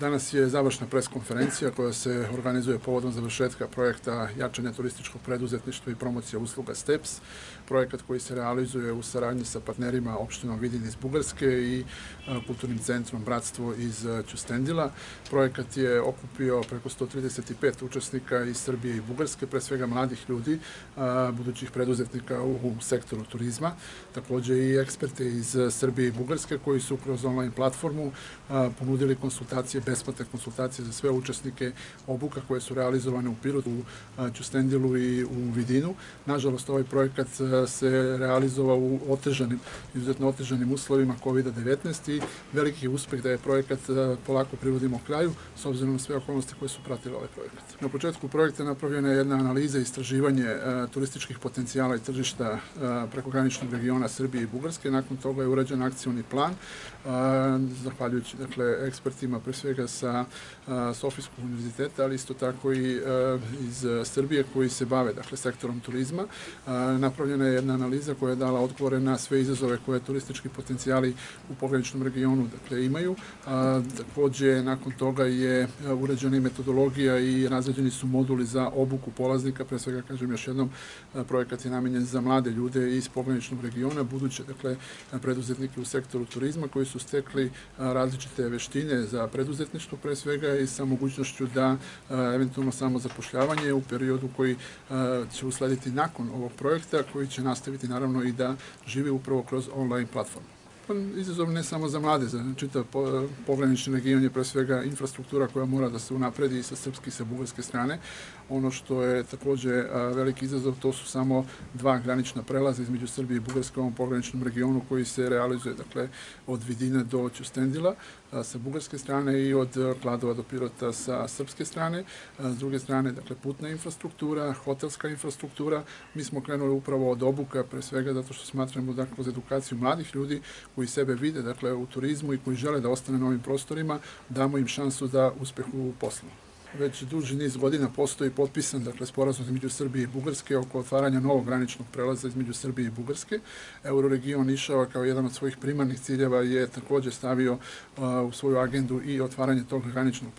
Danas je završna preskonferencija koja se organizuje povodom završetka projekta jačanja turističkog preduzetništva i promocija usluga STEPS, projekat koji se realizuje u saradnji sa partnerima opštinom Vidin iz Bugarske i kulturnim centrom Bratstvo iz Ćustendila. Projekat je okupio preko 135 učesnika iz Srbije i Bugarske, pre svega mladih ljudi, budućih preduzetnika u sektoru turizma, takođe i eksperte iz Srbije i Bugarske koji su kroz online platformu ponudili konsultacije besplatne konsultacije za sve učesnike obuka koje su realizovane u Pirotu, u Ćustendilu i u Vidinu. Nažalost, ovaj projekat se realizovao u otežanim, izuzetno otežanim uslovima COVID-19 i veliki uspeh da je projekat polako privodimo kraju, s obzirom na sve okolnosti koje su pratile ovaj projekat. Na početku projekta napravljena je jedna analiza i istraživanje turističkih potencijala i tržišta prekograničnog regiona Srbije i Bugarske. Nakon toga je urađen akcioni plan, zahvaljujući dakle, ekspertima, pre svega sa Sofijskog univerziteta, ali isto tako i iz Srbije koji se bave dakle, sektorom turizma. Napravljena je jedna analiza koja je dala odgovore na sve izazove koje turistički potencijali u pograničnom regionu dakle, imaju. Takođe, nakon toga je urađena i metodologija i razređeni su moduli za obuku polaznika, pre svega, kažem još jednom, projekat je namenjen za mlade ljude iz pograničnog regiona, buduće, dakle, preduzetnike u sektoru turizma koji su stekli različite veštine za preduzetnike preduzetništvo pre svega i sa mogućnošću da eventualno samo zapošljavanje u periodu koji će uslediti nakon ovog projekta koji će nastaviti naravno i da žive upravo kroz online platformu. Pa, izazov ne samo za mlade, za čitav pogranični region je pre svega infrastruktura koja mora da se unapredi sa srpske i sa bugarske strane. Ono što je takođe veliki izazov, to su samo dva granična prelaza između Srbije i Bugarske u ovom pograničnom regionu koji se realizuje dakle, od Vidine do Ćustendila sa bugarske strane i od Kladova do Pirota sa srpske strane. S druge strane, dakle, putna infrastruktura, hotelska infrastruktura. Mi smo krenuli upravo od obuka, pre svega zato što smatramo da kroz edukaciju mladih ljudi koji sebe vide dakle, u turizmu i koji žele da ostane na ovim prostorima, damo im šansu da uspehu u poslu već duži niz godina postoji potpisan dakle, sporazum između Srbije i Bugarske oko otvaranja novog graničnog prelaza između Srbije i Bugarske. Euroregion Išava kao jedan od svojih primarnih ciljeva je takođe stavio u svoju agendu i otvaranje tog graničnog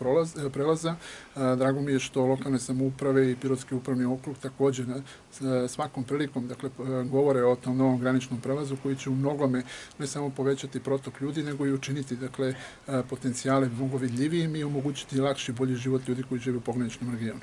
prelaza. drago mi je što lokalne samouprave i Pirotski upravni okrug takođe na svakom prilikom dakle, govore o tom novom graničnom prelazu koji će u mnogome ne samo povećati protok ljudi, nego i učiniti dakle, potencijale mnogo vidljivijim i omogućiti lakši bolji život ljudi koji žive u pograničnom regionu.